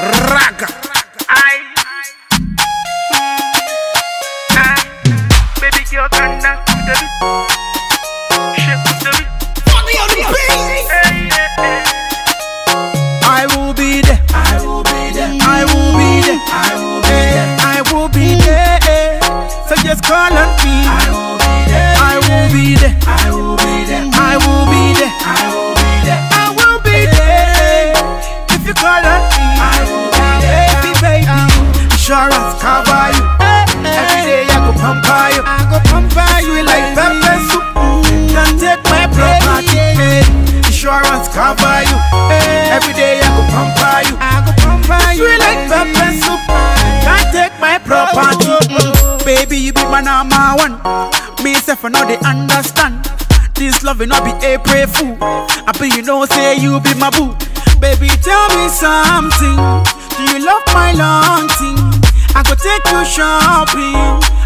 Raga. I, I, baby girl, turn down to the beat. Shake to the beat. Funny on the beat. Hey, yeah, yeah. I will be there. I will be there. I will be there. I will be there. I will be there. So just call on me. I will be there. I will be there. I will be there. I will be there. Insurance cover you. Every day I go pump pamper you. I go pamper you like pepper soup. Can't take my property. Eh, Insurance cover you. Eh. Every day I go pump pamper you. I go pump pamper you like pepper soup. Can't take my property. Mm. Baby, you be my number one. Me self and all they understand. This love will not be pray fool. I be you know say you be my boo. Baby, tell me something. Do you love my long thing? I go take you shopping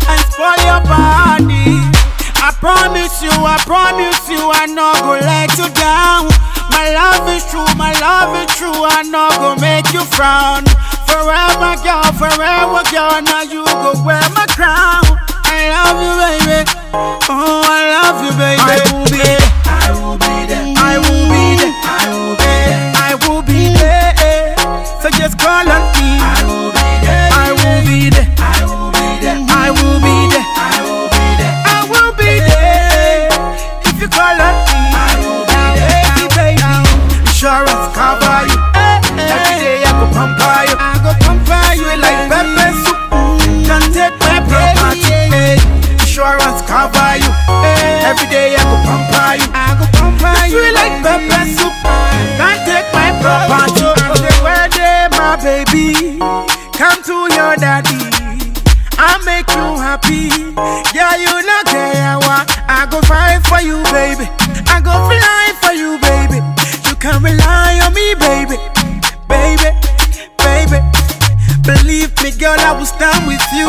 and spoil your body. I promise you, I promise you, I not go let you down. My love is true, my love is true, I not go make you frown. Forever, girl, forever, girl, now you go wear my crown. I love you, baby. Oh, I love you, baby. I will be there. I will be there. I will be there. I will be there. I will be there. So just call on me. Every day I go pamper you. I go pamper you like pepper soup. Can't take my property. Okay, where they eh, my baby? Come to your daddy. I make you happy. Yeah, you not care girl, I will stand with you.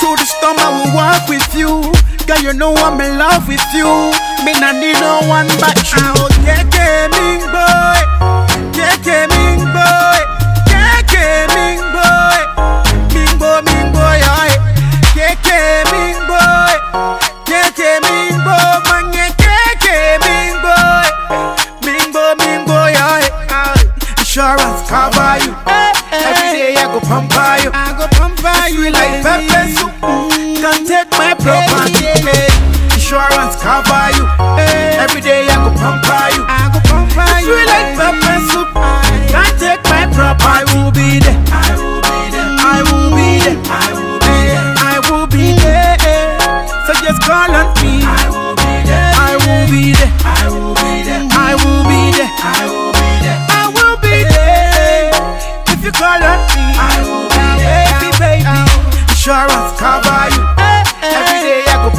Through the storm, I will walk with you. Girl, you know I'm in love with you. Me not need no one but you. Oh, yeah, yeah, me boy. Yeah, yeah, me Insurance cover you. Every day I go pump pamper you. I go pamper you like pepper soup. Mm. Can't take my property. Insurance cover you. Every day I go pamper you.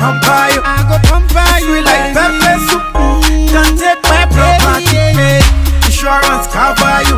pamper you. I go come pamper you like pepper soup. Don't take my property. Insurance cover you.